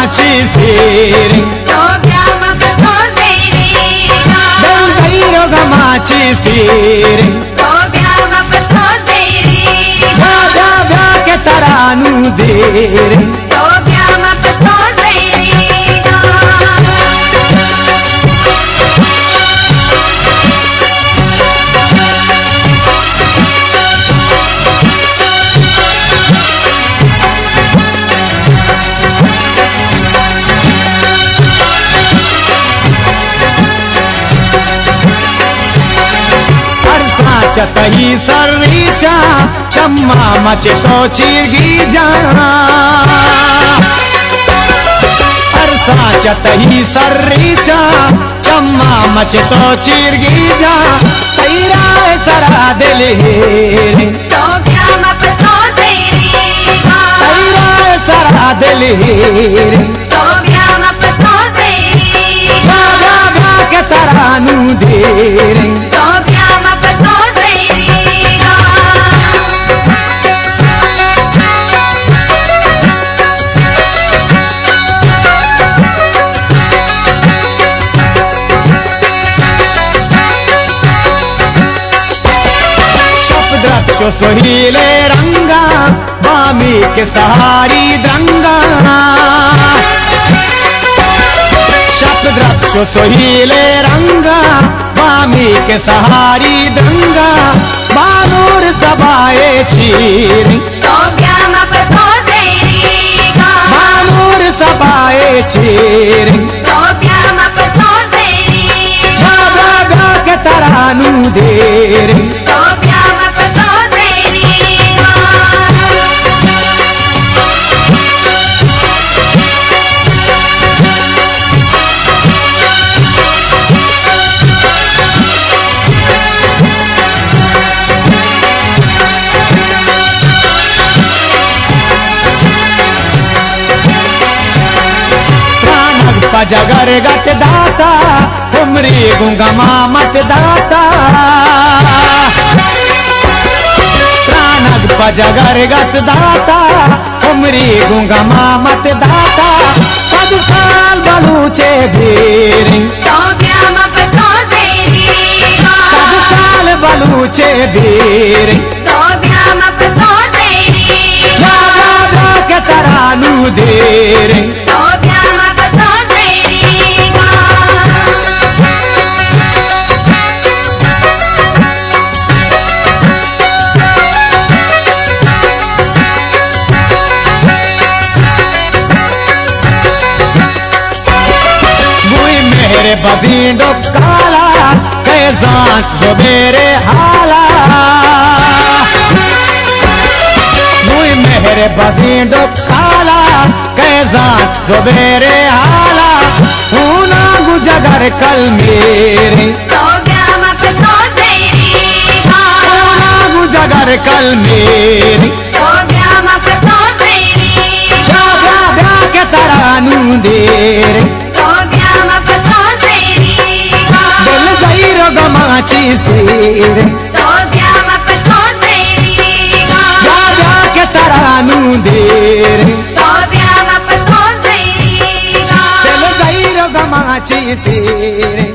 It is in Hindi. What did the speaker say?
face fire Rodeaba pe tozeirină Dă-mi roga face fire Rodeaba pe tozeirină Da, da, da, că taranul bere चतही सर्रीचा चम्मा मचे तो चिरगी जाना। अरसा चतही सर्रीचा चम्मा मचे तो चिरगी जा। तैरा सरा दिल हेरे Dobbiamo proteggere तैरा सरा दिल हेरे शब्द्रक्ष सोहीले रंगा वामी के सहारी दंगा। शब्द्रक्ष सोहीले रंगा वामी के सहारी दंगा। बानूर सबाए चीर proteggere बानूर सबाए चीर के तरानू देर। प्राणक पजगर गत दाता उमरी गुंगमा मत दाता। प्राणक पजगर गत दाता उमरी गुंगमा मत दाता। पद साल बलूचे भीर। Dobbiamo proteggere पद साल बलूचे भीर। Dobbiamo proteggere राजा के तरानू देर। मुई मेरे बदींडो काला कैसा जो मेरे हाला। मुई मेरे बदींडो काला कैसा जो मेरे हाला। हूना गुजगर कल मेरे। proteggere गुजगर कल मेरे। Dobbiamo proteggere ब्या ब्या ब्या के तरानू देरे। गमाची सेरे Dobbiamo proteggere ब्या ब्या के तरानू देरे Dobbiamo proteggere दिल गई रो गमाची सेरे